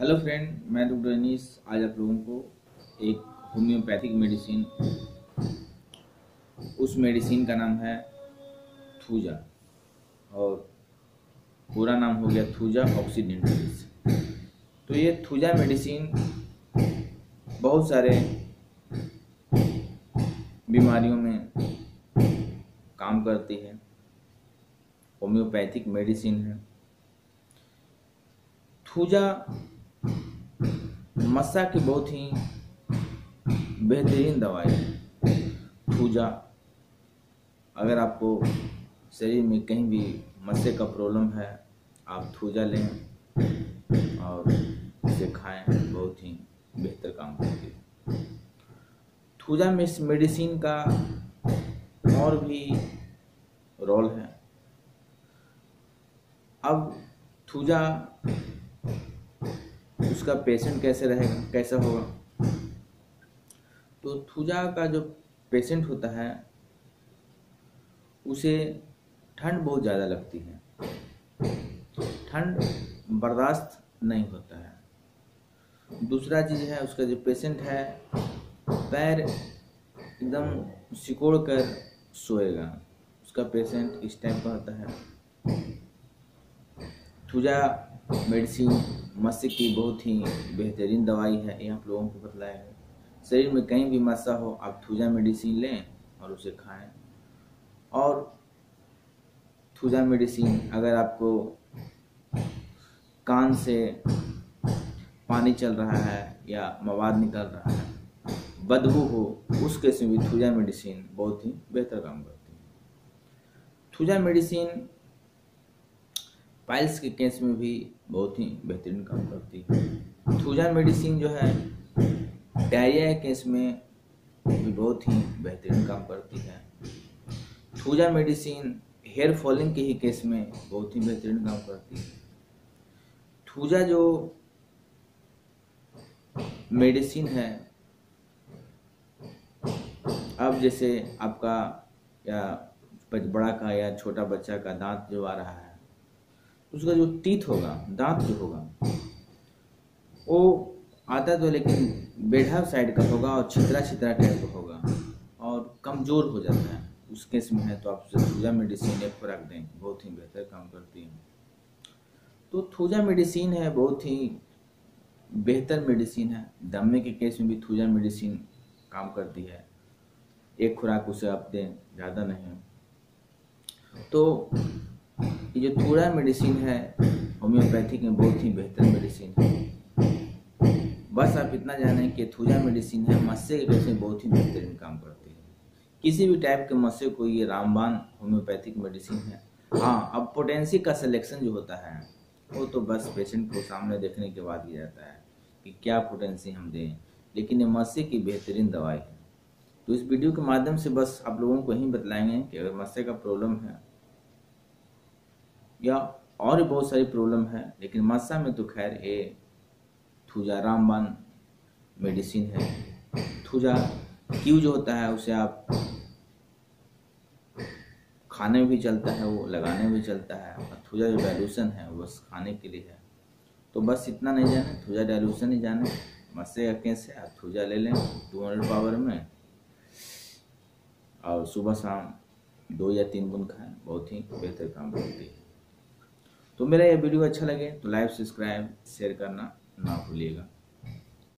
Hello friend मैं doctor Anees आज आप लोगों को एक होम्योपैथिक मेडिसिन उस मेडिसिन का नाम है थूजा और पूरा नाम हो गया थूजा ऑक्सीडेंटलिस तो ये थूजा मेडिसिन बहुत सारे बीमारियों में काम करती है. होम्योपैथिक मेडिसिन है. थूजा मस्सा की बहुत ही बेहतरीन दवाई है। थूजा अगर आपको शरीर में कहीं भी मस्से का प्रॉब्लम है, आप थूजा लें और इसे खाएँ, बहुत ही बेहतर काम करती है। थूजा में इस मेडिसिन का और भी रोल है। अब थूजा उसका पेशेंट कैसे रहेगा कैसा होगा? तो थूजा का जो पेशेंट होता है, उसे ठंड बहुत ज़्यादा लगती है। ठंड बर्दाश्त नहीं होता है। दूसरा चीज़ है, उसका जो पेशेंट है, पैर एकदम सिकोड़ कर सोएगा। उसका पेशेंट इस टाइप का होता है। थूजा मेडिसिन मस्से की बहुत ही बेहतरीन दवाई है, ये आप लोगों को बतलाया है। शरीर में कहीं भी मस्सा हो, आप थूजा मेडिसिन लें और उसे खाएँ। और थूजा मेडिसिन अगर आपको कान से पानी चल रहा है या मवाद निकल रहा है, बदबू हो, उस केस में भी थूजा मेडिसिन बहुत ही बेहतर काम करती है। थूजा मेडिसिन पाइल्स के केस में भी बहुत ही बेहतरीन काम करती है। थूजा मेडिसिन जो है डायरिया के केस में भी बहुत ही बेहतरीन काम करती है। थूजा मेडिसिन हेयर फॉलिंग के ही केस में बहुत ही बेहतरीन काम करती है। थूजा जो मेडिसिन है, अब जैसे आपका या बड़ा का या छोटा बच्चा का दांत जो आ रहा है उसका जो टीथ होगा, दांत जो होगा, वो आता तो लेकिन बेढ़ा साइड का होगा और छितरा छितरा टाइप का होगा और कमज़ोर हो जाता है। उस केस में है तो आप थूजा मेडिसिन एक खुराक दें, बहुत ही बेहतर काम करती है। तो थूजा मेडिसिन है, बहुत ही बेहतर मेडिसिन है। दमे के केस में भी थूजा मेडिसिन काम करती है। एक खुराक उसे आप दें, ज़्यादा नहीं। तो ये जो थोड़ा मेडिसिन है होम्योपैथिक में बहुत ही बेहतर मेडिसिन है। बस आप इतना जानें कि थूजा मेडिसिन है, मस्से के केस बहुत ही बेहतरीन काम करती है। किसी भी टाइप के मस्से को ये रामबान होम्योपैथिक मेडिसिन है। हाँ अब पोटेंसी का सिलेक्शन जो होता है, वो तो बस पेशेंट को सामने देखने के बाद ही जाता है कि क्या पोटेंसी हम दें। लेकिन ये मस्से की बेहतरीन दवाई है। तो इस वीडियो के माध्यम से बस आप लोगों को यही बतलाएँगे कि अगर मस्से का प्रॉब्लम है या और भी बहुत सारी प्रॉब्लम है, लेकिन मस्सा में तो खैर ये थूजा रामबान मेडिसिन है। थूजा क्यू जो होता है, उसे आप खाने में भी चलता है, वो लगाने में भी चलता है, और थूजा जो डायलूशन है, वो बस खाने के लिए है। तो बस इतना नहीं जाने, थूजा डायलूशन ही जाने। मस्से का केस है, आप थूजा ले लें टू हंड्रेड पावर में, और सुबह शाम दो या तीन बूंद खाएँ, बहुत ही बेहतर काम करती है। तो मेरा ये वीडियो अच्छा लगे तो लाइव सब्सक्राइब शेयर करना ना भूलिएगा।